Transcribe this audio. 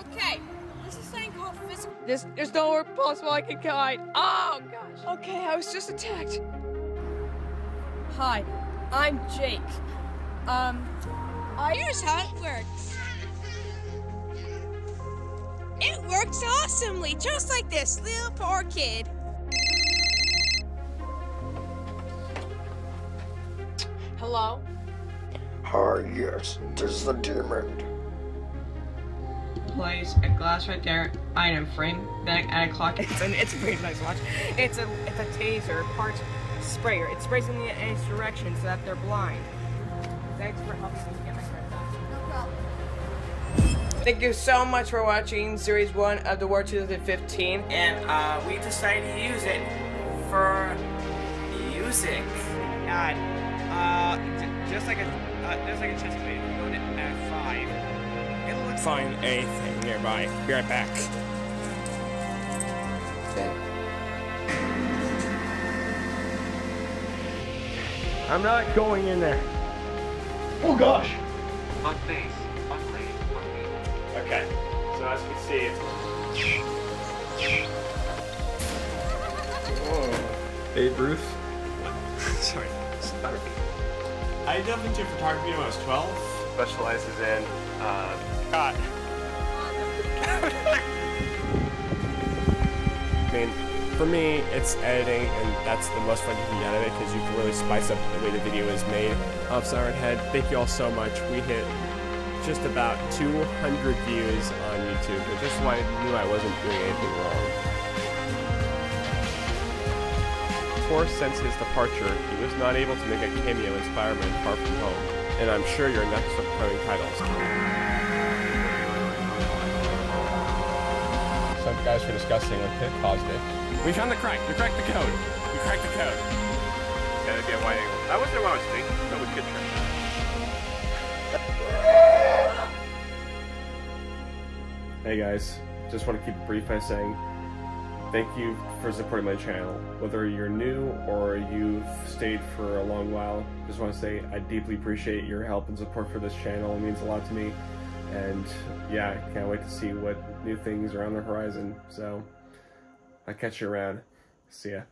Okay, this is something called physical. This, there's nowhere possible I can hide. Oh gosh. Okay, I was just attacked. Hi, I'm Jake. Um, I Here's how it works. It works awesomely, just like this little poor kid. Hello. Ah, yes, tis the demon. Place a glass right there, item frame, then add a clock. It's an it's a pretty nice watch. It's a it's a taser parts sprayer. It sprays in the any direction so that they're blind. Thanks for helping me get my friend back. Thank you so much for watching Series 1 of the War 2015. and uh, we decided to use it for music. God, uh, just like a, uh, just like a chest plate, we load it at five. It looks Find anything nearby. Be right back. I'm not going in there. Oh gosh! on base, on plane, on plane. Okay, so as you can see, it's. Whoa. Babe Ruth? Sorry, photography. I delved into photography when I was 12. Specializes in, uh, God. I mean, for me, it's editing, and that's the most fun you can get out of it because you can really spice up the way the video is made. Of Siren Head, thank you all so much. We hit just about 200 views on YouTube, which is why I knew I wasn't doing anything wrong. Course, since his departure, he was not able to make a cameo in Spider-Man Far From Home, and I'm sure your next upcoming titles. Guys for discussing what hit caused it. We found the crack. We cracked the code. We cracked the code. Yeah, that'd be a wide angle. That wasn't what I was thinking, but we could try that. Hey guys, just want to keep it brief by saying thank you for supporting my channel. Whether you're new or you've stayed for a long while, just want to say I deeply appreciate your help and support for this channel. It means a lot to me. And yeah, I can't wait to see what new things are on the horizon. So I'll catch you around. See ya.